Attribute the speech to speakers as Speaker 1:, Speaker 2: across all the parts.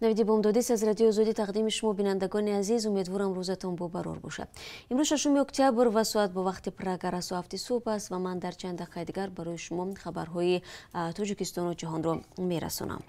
Speaker 1: навиди бомдодист аз радиои озодӣ тақдими шумо бинандагони азиз умедворам рӯзатон бобарор бошад. Имрӯз шашуми октябр ва соат бо вақти прага расу ҳафти субҳ аст ва ман дар чанд дақиқаи дигар барои шумо хабарҳои тоҷикистону ҷаҳонро мерасонам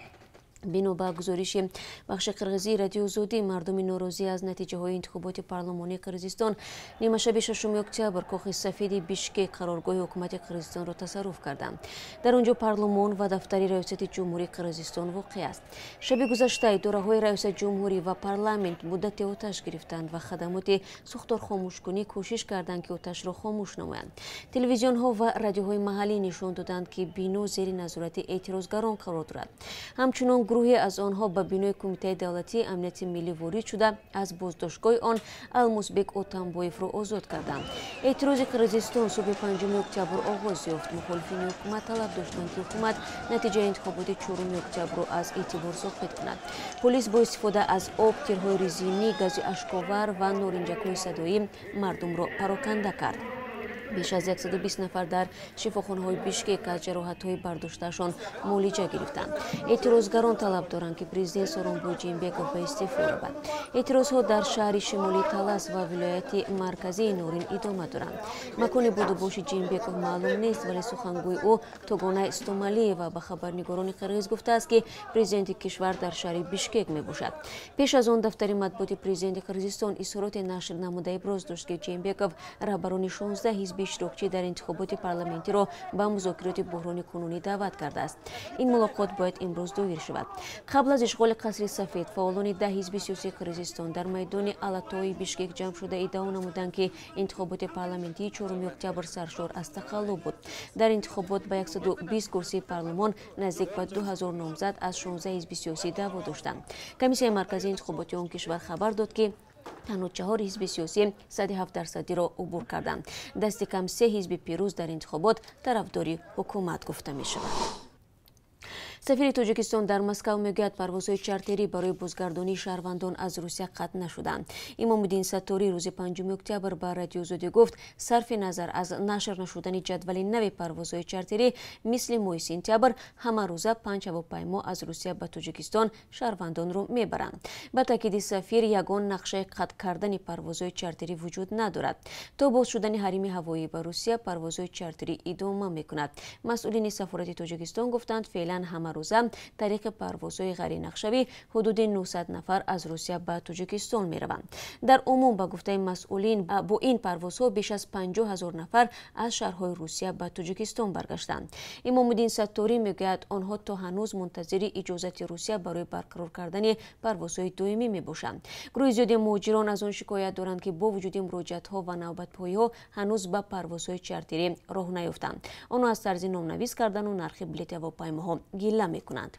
Speaker 1: бино ба гузориши бахши қирғизии радиои озодӣ мардуми норозӣ аз натиҷаҳои интихоботи парлумонии қирғизистон нимашаби шашуми октябр кохи сафеди бишкек қароргоҳи ҳукумати қирғизистонро тасарруф карданд. Дар он ҷо парлумон ва дафтари раёсати ҷумҳурии қирғизистон воқеъ аст. Шаби гузашта идораҳои раёсатҷумҳурӣ ва парламент муддати оташ гирифтанд ва хадамоти сӯхторхомӯшкунӣ кӯшиш карданд ки оташро хомӯш намоянд. Телевизионҳо ва радиоҳои маҳаллӣ нишон доданд ки бино зери назорати эътирозгарон қарор дорад. Ҳамчунон гурӯҳе аз онҳо ба бинои кумитаи давлатии амнияти миллӣ ворид шуда аз боздоштгоҳи он алмусбек отамбоевро озод карданд. Эътирози қирғизистон субҳи панҷуми октябр оғоз ёфт. Мухолифини ҳукумат талаб доштанд ки ҳукумат натиҷаи интихоботи чоруми октябрро аз эътибор соқит кунад. Полис бо истифода аз об тирҳои резинӣ гази ашковар ва норинҷакҳои садоӣ мардумро пароканда кард беш аз 120 нафар дар шифохонаҳои бишкек аз ҷароҳатҳои бардоштаашон муолиҷа гирифтанд. Эътирозгарон талаб доранд ки президент соронбои ҷимбеков ба истеъфо равад эътирозҳо дар шаҳри шимолии талас ва вилояти марказии норин идома доранд. Макони будубоши ҷимбеков маълум нест вале сухангӯи ӯ тогона истомалиева ба хабарнигорони қирғиз гуфтааст ки президенти кишвар дар шаҳри бишкек мебошад. Пеш аз он дафтари матбуоти президенти қирғизистон изҳороте нашр намуда иброз дошт ки ҷимбеков раҳбарони 16 ҳизби иштирокчӣ дар интихоботи парламентиро ба музокироти буҳрони кунунӣ даъват кардааст. Ин мулоқот бояд имрӯз доир шавад. Қабл аз ишғоли қасри сафед фаъолони да ҳизби сиёсии қирғизистон дар майдони алатои бишкек ҷамъ шуда иддао намуданд ки интихоботи парламентии чоруми октябр саршор аз тақаллуб буд. Дар интихобот ба 120 курсии парлумон наздик ба 2000 номзад аз 16 ҳизби сиёсӣ даъво доштанд. Комиссияи марказии интихоботи он кишвар хабар дод ки танҳо чаҳор ҳизби сиёсӣ сади ҳафт дарсадиро убур карданд дасти кам се ҳизби пирӯз дар интихобот тарафдори ҳукумат гуфта мешавад сафири тоҷикистон дар москав мегӯяд парвозҳои чартерӣ барои бозгардонии шаҳрвандон аз русия қатъ нашуданд. Имомуддин сатторӣ рӯзи 5 октябр ба радиозодӣ гуфт сарфи назар аз нашр нашудани ҷадвали нави парвозҳои чартерӣ мисли моҳи сентябр ҳамарӯза панҷ ҳавопаймо аз русия ба тоҷикистон шаҳрвандонро мебаранд. Ба таъкиди сафир ягон нақшаи қатъ кардани парвозҳои чартерӣ вуҷуд надорад. То боз шудани ҳарими ҳавоӣ ба русия парвозҳои чартерӣ идома мекунад. Масъулини сафорати тоҷикистон гуфтанд феълан ҳама рӯза тариқи парвозҳои ғайринақшавӣ ҳудуди 900 нафар аз русия ба тоҷикистон мераванд. Дар умум ба гуфтаи масъулин бо ин парвозҳо беш аз 50 ҳазор нафар аз шаҳрҳои русия ба тоҷикистон баргаштанд. Имомуддин сатторӣ мегӯяд онҳо то ҳанӯз мунтазири иҷозати русия барои барқарор кардани парвозҳои доимӣ мебошанд. Гурӯҳи зиёди муҳоҷирон аз он шикоят доранд ки бо вуҷуди муроҷиатҳо ва навбатпоиҳо ҳанӯз ба парвозҳои чартирӣ роҳ наёфтанд онҳо аз тарзи номнавис кардану нархи билети ҳавопаймоҳо гила ҳамла мекунанд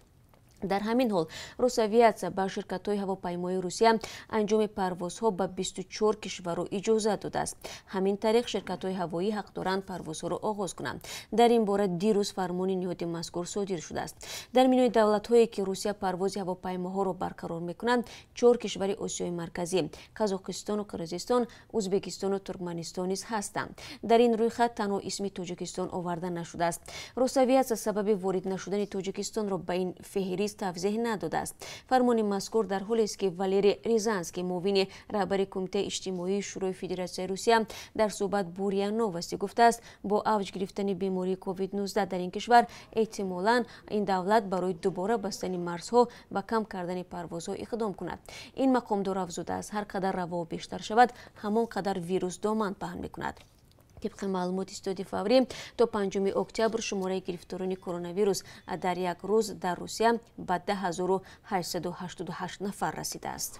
Speaker 1: дар ҳамин ҳол росавиатсия ба ширкатҳои ҳавопаймоии русия анҷоми парвозҳо ба 24 кишварро иҷозат додааст. Ҳамин тариқ ширкатҳои ҳавоӣ ҳақ доранд парвозҳоро оғоз кунанд. Дар ин бора дирӯз фармони ниҳоди мазкур содир шудааст. Дар минои давлатҳое ки русия парвози ҳавопаймоҳоро барқарор мекунанд чор кишвари осиёи марказӣ казоқистону қирғизистон ӯзбекистону туркманистон низ ҳастанд. Дар ин рӯйхат танҳо исми тоҷикистон оварда нашудааст. Росавиатсия сабаби ворид нашудани тоҷикистонро ба ин феҳрист низ тавзеҳ надодааст. Фармони мазкур дар ҳолест ки валерий рязанский муовини раҳбари кумитаи иҷтимоии шӯрои федератсияи русия дар суҳбат бо риа новости гуфтааст бо авҷ гирифтани бемории covid-19 дар ин кишвар эҳтимолан ин давлат барои дубора бастани марзҳо ба кам кардани парвозҳо иқдом кунад. Ин мақомдор афзудааст ҳар қадар раво бештар шавад ҳамон қадар вирус доман паҳн мекунад тибқи маълумоти истоди фаврӣ то 5 октябр шумораи гирифторони коронавирус дар як рӯз дар русия ба 10888 нафар расидааст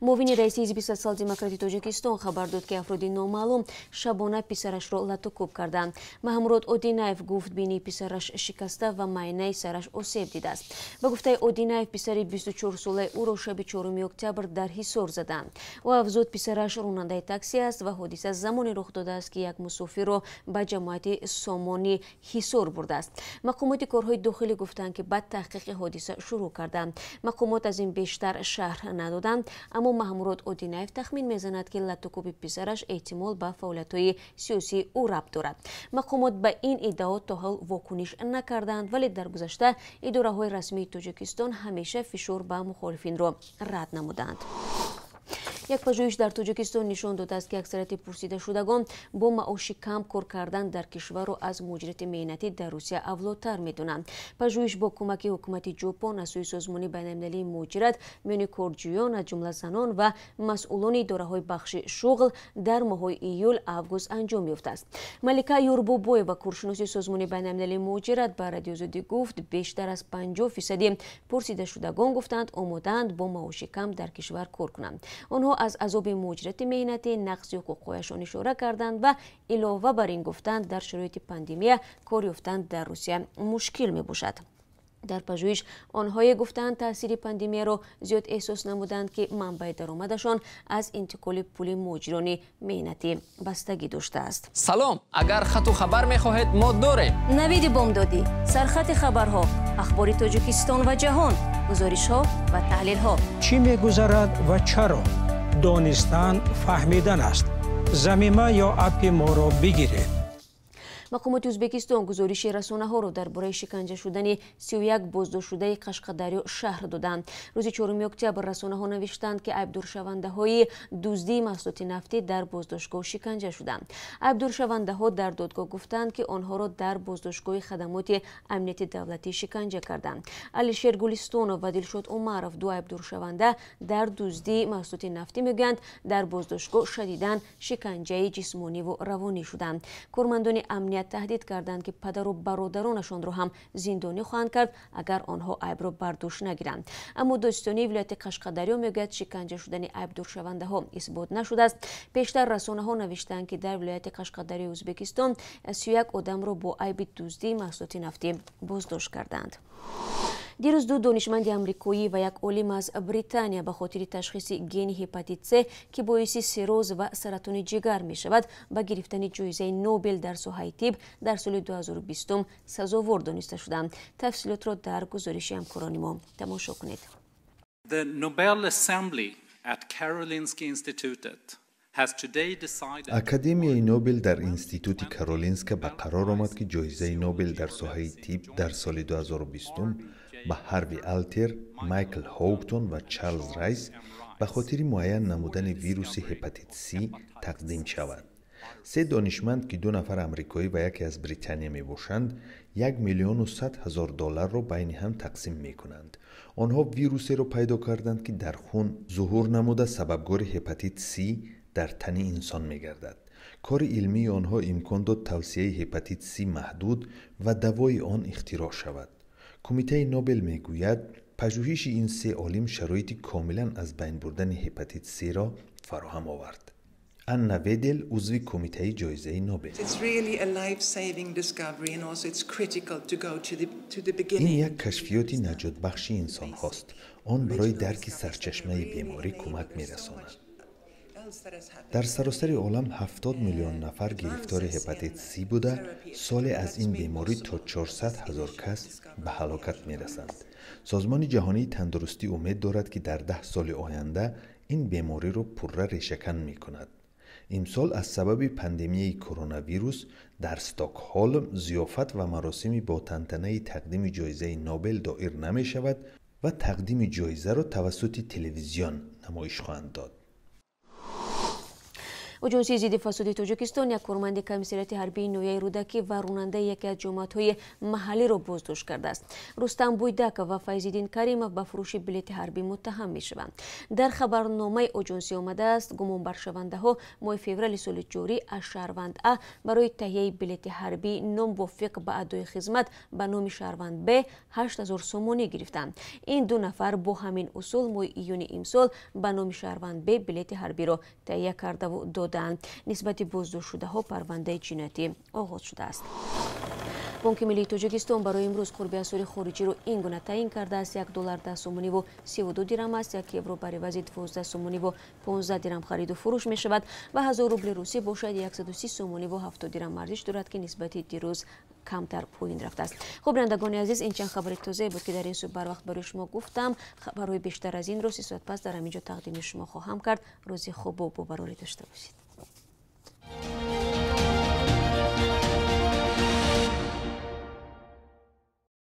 Speaker 1: муовини раиси ҳизби социал-демократи тоҷикистон хабар дод ки афроди номаълум шабона писарашро латукуб карданд маҳмурод одинаев гуфт бинии писараш шикаста ва майнаи сараш осеб дидааст. Ба гуфтаи одинаев писари 24солаи ӯро шаби 4 октябр дар ҳисор заданд ӯ афзуд писараш ронандаи такси аст ва ҳодиса замоне рух додааст ки як мусофирро ба ҷамоати сомони ҳисор бурдааст. Мақомоти корҳои дохилӣ гуфтанд ки ба таҳқиқи ҳодиса шурӯъ карданд. Мақомот аз ин бештар шаҳр надоданд аммо аммо маҳмурод одинаев тахмин мезанад ки латтукуби писараш эҳтимол ба фаъолиятҳои сиёсии ӯ рабт дорад. Мақомот ба ин иддао то ҳол вокуниш накарданд вале дар гузашта идораҳои расмии тоҷикистон ҳамеша фишор ба мухолифинро рад намуданд як пажӯҳиш дар тоҷикистон нишон додааст ки аксарияти пурсидашудагон бо маоши кам кор кардан дар кишварро аз муҷирати меҳнатӣ дар русия авлодтар медонанд. Пажӯҳиш бо кӯмаки ҳукумати ҷопон аз сӯи созмони байналмилалии муҷират миёни корҷӯён аз ҷумла занон ва масъулони идораҳои бахши шуғл дар моҳҳои июл август анҷом ёфтааст. Малика юрбобоева куршиноси созмони байналмилалии муҷират ба радиозодӣ гуфт бештар аз 50 фисади пурсидашудагон гуфтанд омодаанд бо маоши кам дар кишвар кор кунанд. Онҳо аз азоби муҷирати меҳнатӣ нақси ҳуқуқҳояшон ишора карданд ва илова бар ин гуфтанд дар шароити пандемия кор ёфтан дар русия мушкил мебошад. Дар пажӯҳиш онҳое гуфтанд таъсири пандемияро зиёд эҳсос намуданд ки манбаи даромадашон аз интиқоли пули муҳоҷирони меҳнатӣ бастагӣ доштааст
Speaker 2: салом! Агар хату хабар мехоҳед мо дорем
Speaker 1: навиди бомдодӣ сархати хабарҳо ахбори тоҷикистон ва ҷаҳон гузоришҳо ва таҳлилҳо.
Speaker 3: Чӣ мегузарад ва чаро دانستن فهمیدن است. زمیمه یا اپی ما را بگیرید.
Speaker 1: Мақомоти ӯзбекистон гузориши расонаҳоро дар бораи шиканҷа шудани сиюяк боздоштшудаи қашқадарё шаҳр доданд. Рӯзи чоруми октябр расонаҳо навиштанд ки айбдоршавандаҳои дуздии маҳсулоти нафтӣ дар боздоштгоҳ шиканҷа шуданд. Айбдоршавандаҳо дар додгоҳ гуфтанд ки онҳоро дар боздоштгоҳи хадамоти амнияти давлатӣ шиканҷа карданд. Алишер гулистонов ва дилшод умаров ду айбдоршаванда дар дуздии маҳсулоти нафтӣ мегӯянд дар боздоштгоҳ шадидан шиканҷаи ҷисмониву равонӣ шуданд. Кормандони амният ҳокимият таҳдид карданд ки падару бародаронашонро ҳам зиндонӣ хоҳанд кард агар онҳо айбро бардошт нагиранд. Аммо достонии вилояти қашқадарё мегӯяд шиканҷа шудани айбдоршавандаҳо исбот нашудааст. Пештар расонаҳо навиштанд ки дар вилояти қашқадарёи ӯзбекистон сиюяк одамро бо айби дуздии маҳсулоти нафтӣ боздошт карданд دیروز دو دانشمند آمریکایی و یک عالم از بریتانیا به خاطر تشخیص گین هپاتیت C که باعث سیروز و سرطان جگر می شود به گرفتن جایزه نوبل در ساحه طب در سال 2020 سزاوار دانسته شدند تفصیلات را در گزارش همکاران ما. تماشا کنید.
Speaker 4: The Nobel Assembly at Karolinska Institutet
Speaker 5: اکادمی نوبل در اینستیتوت کارولینسکا به قرار آمد که جایزه نوبل در ساحه تیب در سال 2020 ба ҳарви алтер майкл хоуктон ва чарлз райс ба хотири муайян намудани вируси ҳепатит с тақдим шавад се донишманд ки ду нафар амрикоӣ ва яке аз британия мебошанд як миллиону сад ҳазор долларро байни ҳам тақсим мекунанд онҳо вирусеро пайдо карданд ки дар хун зуҳур намуда сабабгори ҳепатит с дар тани инсон мегардад кори илмии онҳо имкон дод тавсияи ҳепатит с маҳдуд ва давои он ихтироъ шавад کمیته نوبل می‌گوید پژوهش این سه عالم شرایطی کاملا از بین بردن هپاتیت سی را فراهم آورد. انا از عضو کمیته جایزه نوبل. این یک کشفیات نجات بخش انسان هاست. آن برای درک سرچشمه بیماری کمک می رساند дар саросари олам 70 миллион нафар гирифтори ҳепатит с буда соле аз ин беморӣ то 400 ҳазор кас ба ҳалокат мерасанд созмони ҷаҳонии тандурустӣ умед дорад ки дар даҳ соли оянда ин бемориро пурра решакан мекунад имсол аз сабаби пандемияи коронавирус дар стокҳолм зиёфат ва маросими бо тантанаи тақдими ҷоизаи нобел доир намешавад ва тақдими ҷоизаро тавассути телевизион намоиш хоҳанд дод
Speaker 1: оҷонсии зидди фасоди тоҷикистон як корманди комиссарияти ҳарбии ноҳияи рӯдакӣ ва ронандаи яке аз ҷомаатҳои маҳаллиро боздошт кардааст. Рустам буйдаков ва файзиддин каримов ба фурӯши билети ҳарбӣ муттаҳам мешаванд. Дар хабарномаи оҷонсӣ омадааст гумонбаршавандаҳо моҳи феврали соли ҷорӣ аз шаҳрванд а барои таҳияи билети ҳарбӣ номувофиқ ба адои хизмат ба номи шаҳрванд б 8000 сомонӣ гирифтанд. Ин ду нафар бо ҳамин усул моҳи июни имсол ба номи шаҳрванд б билети ҳарбиро таҳия кардаву дод доданд нисбати боздоштшудаҳо парвандаи ҷиноятӣ оғоз шудааст. Бонки миллии тоҷикистон барои имрӯз қурби асъори хориҷиро ин гуна таъин кардааст. Як доллар даҳ сомониву сивду дирам аст як евро бар эвази дувоздаҳ сомониву понздаҳ дирам хариду фурӯш мешавад ва ҳазор рубли русӣ бошад яксаду си сомониву ҳафтод дирам арзиш дорад ки нисбати дирӯз камтар поин рафтааст. Хуб бинандагони азиз ин чанд хабари тозае буд ки дар ин сӯ барвақт барои шумо гуфтам. Хабарҳои бештар аз ин ро си соат пас дар ҳамин ҷо тақдими шумо хоҳам кард. Рӯзи хубу бобароре дошта бошед